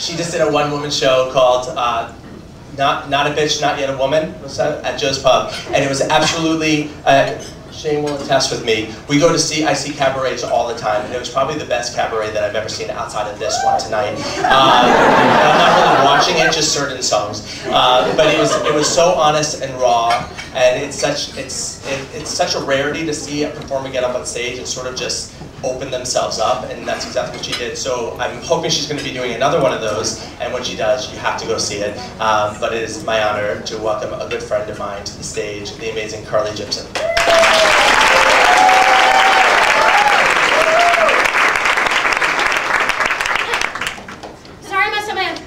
she just did a one-woman show called uh, not not a bitch, not yet a woman. At Joe's Pub? And it was absolutely. Uh, Shane will attest with me. We go to see, I see cabarets all the time, and it was probably the best cabaret that I've ever seen outside of this one tonight. Uh, It, just certain songs. Uh, but it was it was so honest and raw, and it's such it's it, it's such a rarity to see a performer get up on stage and sort of just open themselves up, and that's exactly what she did. So I'm hoping she's going to be doing another one of those, and when she does, you have to go see it. Um, but it is my honor to welcome a good friend of mine to the stage, the amazing Carly Jibson. Sorry, I messed up my hands.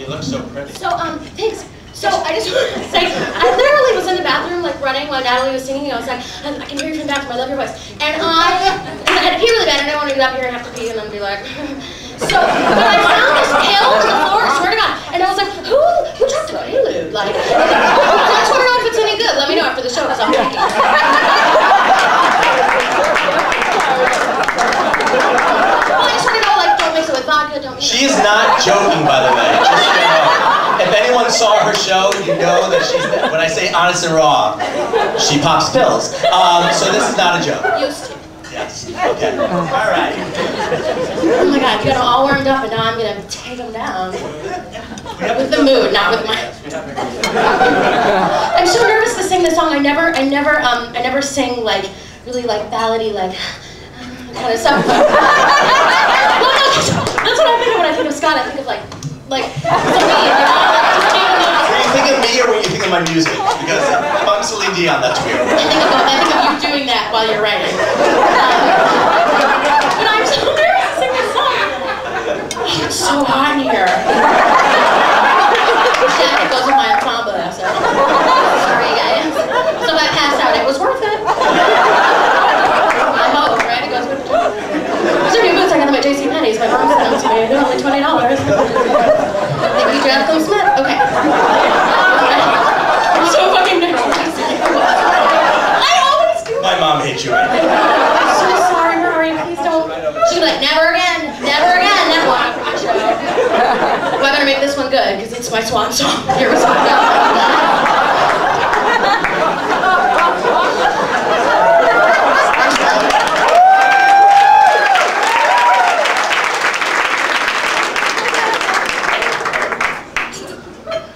You look so pretty. So, um, thanks. So I just want to say, I literally was in the bathroom like running while Natalie was singing. And I was like, I, I can hear you from the bathroom. I love your voice. And I, I had to pee really bad, and I didn't want to get up here and have to pee and then be like. so, but I found this pill on the floor. I swear to God. And I was like, who, who talked about Elude? Like, I just want to know if it's any good. Let me know after the show because I'm taking it. Well, I just want to know, like, don't mix it with vodka. Don't. She is not joking, by the way. Just so you know. If anyone saw her show, you know that she's, when I say honest and raw, she pops pills. Um, so this is not a joke. Used to. Yes. Okay. All right. Oh my god, you got them all warmed up and now I'm gonna take them down. With the mood, not with my. I'm so nervous to sing this song. I never, I never, um, I never sing like really like ballady, like kind of stuff. well, no, that's what I think of when I think of Scott. I think of like, like, me, you know, like, just being able to- When you think of me or when you think of my music? Because if I'm Celine Dion, that's weird. I think of, I think of you doing that while you're writing. Um, but I'm so nervous this song. It's so hot in here. Jacket goes with my ensemble, so. Sorry, guys. So I passed out. It was worth it. I hope, right? It goes with Those are new boots I got them at JCPenney's. My mom sent them to me. They're only $20. Thank you, Jonathan Smith. Okay. I'm so fucking nervous. I always do. My mom hates you. I'm so sorry, Rory. Please don't. She's like, never again, never again, never again. Well, I better make this one good because it's my swan song. Here go.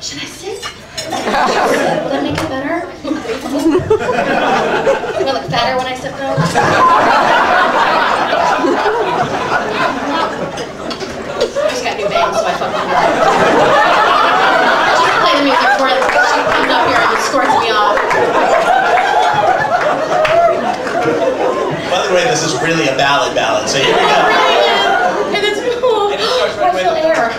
Should I? Will that make it better? Look fatter when I sit? I just got new bangs, so I fucking Just play the music for it. She comes up here and escorts me off. By the way, this is really a ballad ballad, so here we go. And it's cool. And it starts right I feel away. air.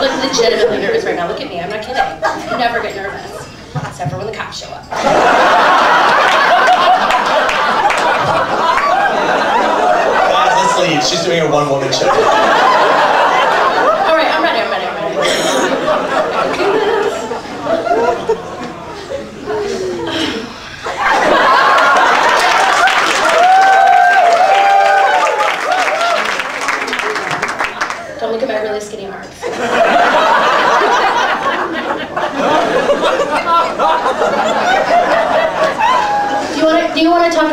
Look legitimately nervous right now. Look at me. I'm not kidding. I never get nervous. Except for when the cops show up. Guys, let's leave. She's doing a one-woman show. All right, I'm ready. I'm ready. I'm ready. Don't look at my really skinny arms. Do you want to? Do you want to talk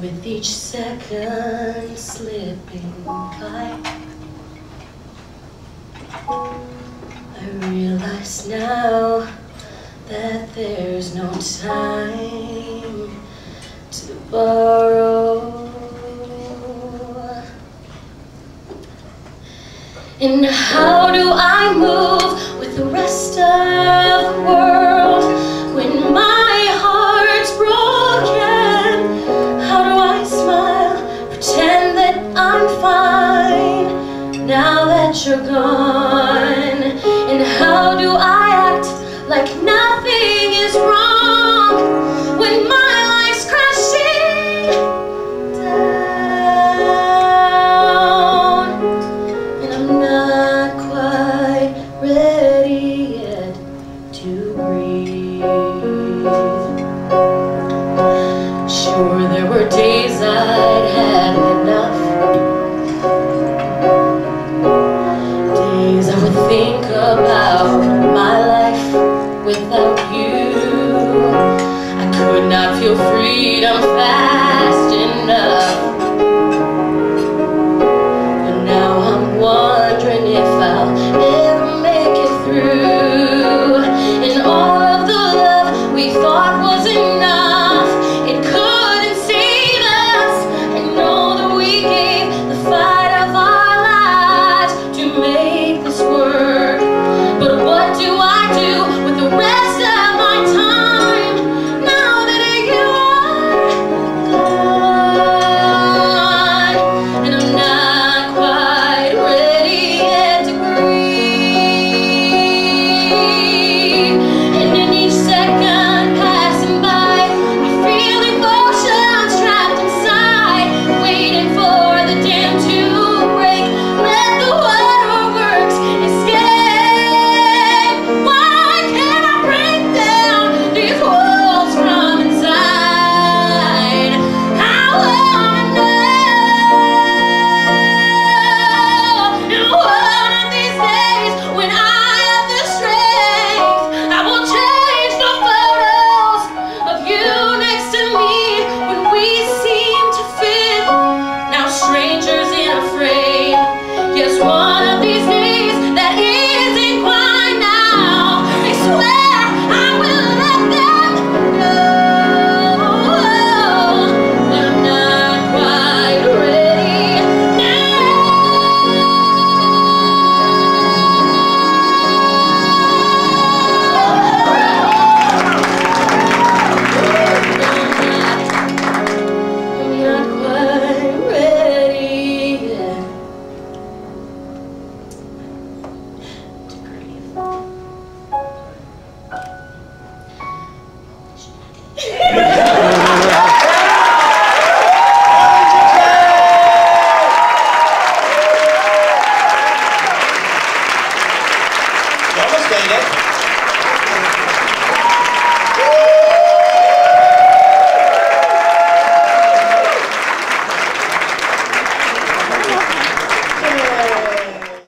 with each second slipping by, I realize now that there's no time to borrow. And how do I move now that you're gone. your freedom.